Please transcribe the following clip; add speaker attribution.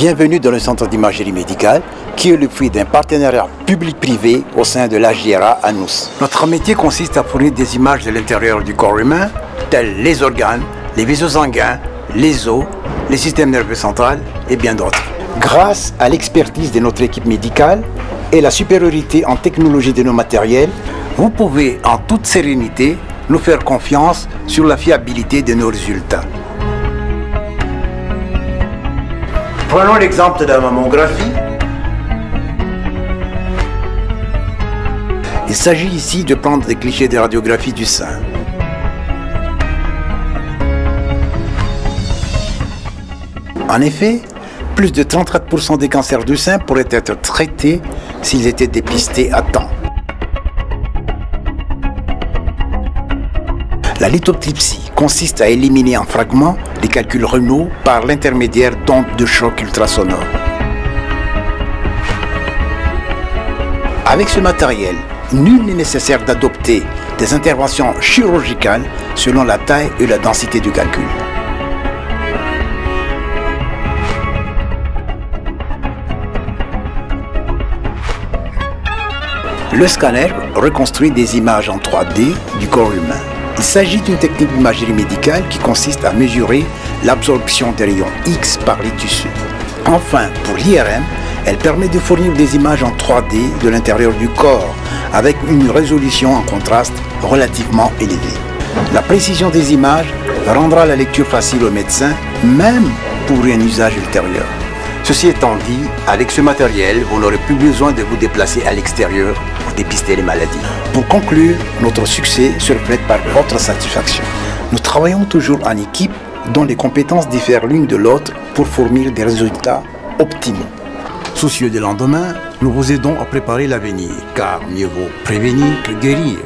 Speaker 1: Bienvenue dans le centre d'imagerie médicale qui est le fruit d'un partenariat public-privé au sein de l'AGRA à Nous. Notre métier consiste à fournir des images de l'intérieur du corps humain, tels les organes, les vaisseaux sanguins, les os, les systèmes nerveux centraux et bien d'autres. Grâce à l'expertise de notre équipe médicale et la supériorité en technologie de nos matériels, vous pouvez en toute sérénité nous faire confiance sur la fiabilité de nos résultats. Prenons l'exemple de la mammographie. Il s'agit ici de prendre des clichés de radiographie du sein. En effet, plus de 34% des cancers du sein pourraient être traités s'ils étaient dépistés à temps. La lithoptripsie consiste à éliminer en fragments les calculs renaux par l'intermédiaire d'ondes de choc ultrasonores. Avec ce matériel, nul n'est nécessaire d'adopter des interventions chirurgicales selon la taille et la densité du calcul. Le scanner reconstruit des images en 3D du corps humain. Il s'agit d'une technique d'imagerie médicale qui consiste à mesurer l'absorption des rayons X par les tissus. Enfin, pour l'IRM, elle permet de fournir des images en 3D de l'intérieur du corps avec une résolution en contraste relativement élevée. La précision des images rendra la lecture facile aux médecins, même pour un usage ultérieur. Ceci étant dit, avec ce matériel, vous n'aurez plus besoin de vous déplacer à l'extérieur pour dépister les maladies. Pour conclure, notre succès se reflète par votre satisfaction. Nous travaillons toujours en équipe dont les compétences diffèrent l'une de l'autre pour fournir des résultats optimaux. Soucieux des lendemains, nous vous aidons à préparer l'avenir, car mieux vaut prévenir que guérir.